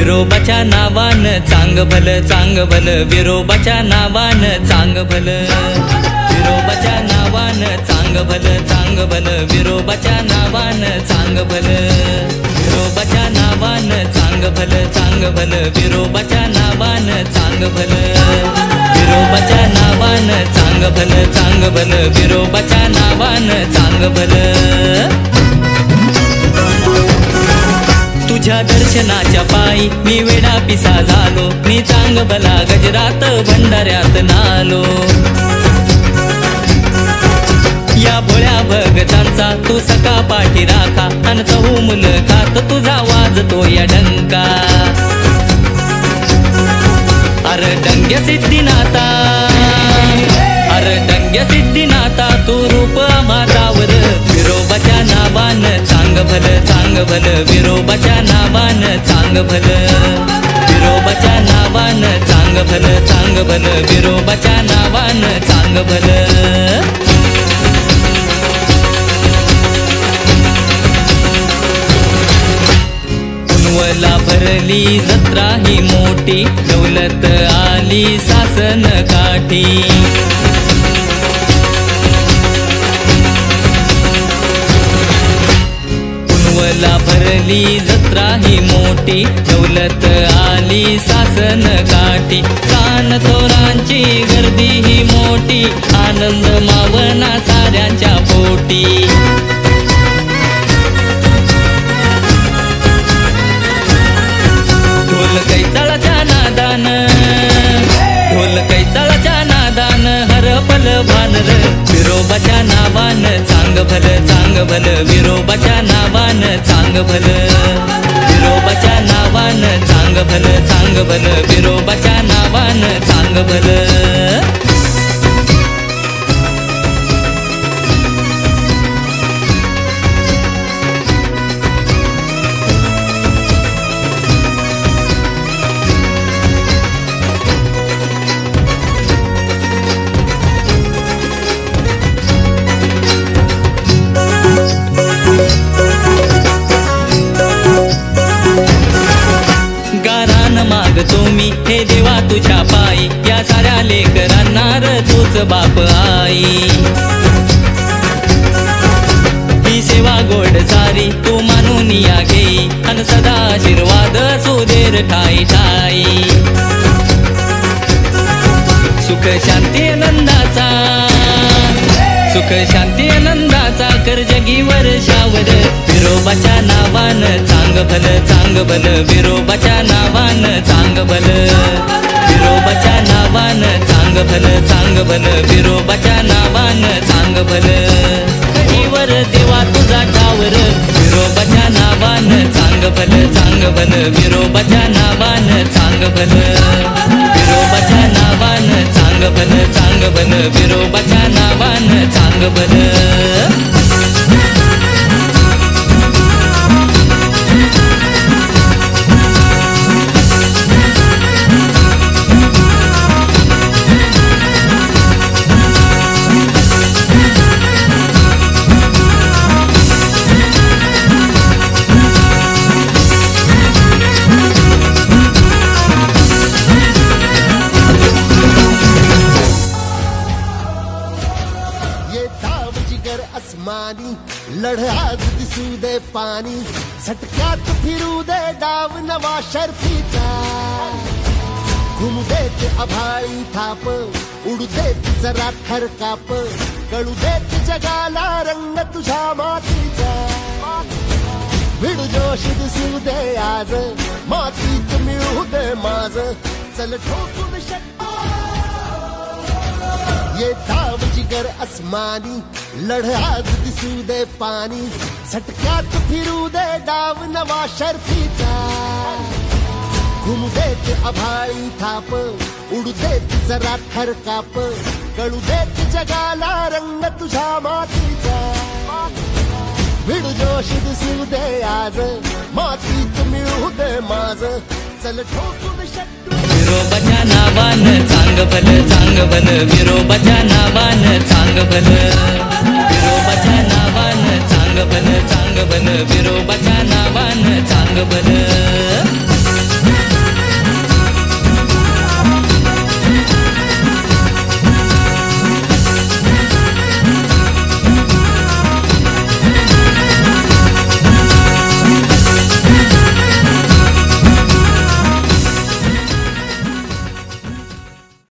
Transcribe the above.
विरोबाच्या नावान चांग भल चांग भल. विरोबाच्या नावान चांग भल. विरोबाच्या नावान चांग भल चांग भल. विरोबाच्या नावान चांग भल. विरोबाच्या नावान चांग भल चांग भल. विरोबाच्या नावान चांग भल. विरोबाच्या नावान चांग भल चांग भल. विरोबाच्या नावान चांग भल. तुझ्या दर्शनाच्या पायी मी वेडा पिसा झालो. मी चांग भला गजरात भंडाऱ्यात नालो. या भोळ्या भगतांचा तू सका पाठी राखा. अन चहू मुलखात तुझा वाजतो या डंका. अर डंग्य सिद्धीनाथा अर डंग्य सिद्धीनाथा तू रूप मातावर. विरोबाच्या नावान चांग भलं भल विरोबाच्या नावान चांग भल विरोबाच्या नावान चांग भल चांग भल विरोबाच्या नावान चांग भल कुनवला भरली जत्रा ही मोठी दौलत आली सासन काठी. कुनवला भरली जत्रा ही मोठी. दौलत आली सासन काठी. कान तोरांची गर्दी ही मोठी. आनंद मावना साऱ्यांच्या पोटी. ढोल कैताळाच्या नादान. ढोल कैताळाच्या नादान. हरपल भानर विरोबाच्या भल विरोबाच्या नावान चांग भल विरोबाच्या नावान चांग भल चांग भल विरोबाच्या नावान चांग भल आशीर्वाद सुदेर ठाई ठाई सुख शांती आनंदाचा सुख शांती आनंदाचा कर जगीवर शावर विरोबाच्या नावान चांग भल चांग भल. विरोबाच्या नावान चांग भल. विरोबाच्या नावान चांग भल चांग भल. विरोबाच्या नावान चांग भल. जगीवर देव भल विरोबाच्या नावान चांग भल विरोबाच्या नावान चांग भल चांग भल विरोबाच्या नावान चांग भल अस्मानी लढ्यात दिसू दे पाणी झटक्यात फिरू दे डाव नवा शर्फीचा. घुमू देत अभाळी थाप उडू जरा जरा थरकाप कळू देत जगाला रंग तुझ्या मातीचा. भिड जोश दिसू दे आज मातीत मिळू दे माझ चल ठोकून शकतो. ये धाव जिगर अस्मानी लढाज दिसू दे पाणी झटक्यात फिरू दे डाव नवा शर्फीचा घुमू देत अभाळी थाप उडू देत जरा थरकाप कळू देत जगाला रंग तुझ्या मातीचा भिड जोश दिसू दे आज मातीत मिळू दे माझ चल ठोकून शत्रू। विरोबाच्या नावान चांग भल चांग भल विरोबाच्या नावान चांग भल विरोबाच्या नावान चांग भल चांग भल विरोबाच्या नावान चांग भल